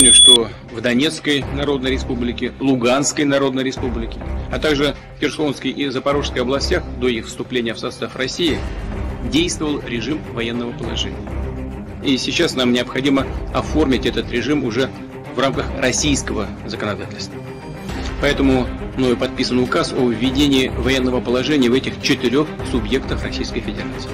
напомню, что в Донецкой Народной Республике, Луганской Народной Республике, а также в Херсонской и Запорожской областях до их вступления в состав России действовал режим военного положения. И сейчас нам необходимо оформить этот режим уже в рамках российского законодательства. Поэтому мною подписан указ о введении военного положения в этих четырех субъектах Российской Федерации.